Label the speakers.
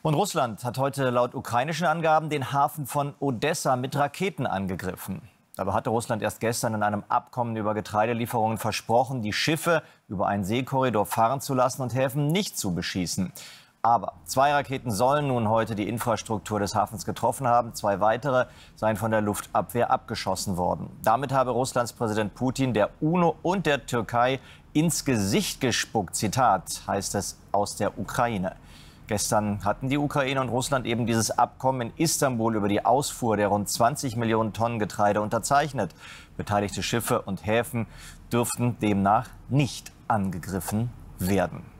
Speaker 1: Und Russland hat heute laut ukrainischen Angaben den Hafen von Odessa mit Raketen angegriffen. Dabei hatte Russland erst gestern in einem Abkommen über Getreidelieferungen versprochen, die Schiffe über einen Seekorridor fahren zu lassen und Häfen nicht zu beschießen. Aber zwei Raketen sollen nun heute die Infrastruktur des Hafens getroffen haben. Zwei weitere seien von der Luftabwehr abgeschossen worden. Damit habe Russlands Präsident Putin der UNO und der Türkei ins Gesicht gespuckt. Zitat heißt es aus der Ukraine. Gestern hatten die Ukraine und Russland eben dieses Abkommen in Istanbul über die Ausfuhr der rund 20 Millionen Tonnen Getreide unterzeichnet. Beteiligte Schiffe und Häfen dürften demnach nicht angegriffen werden.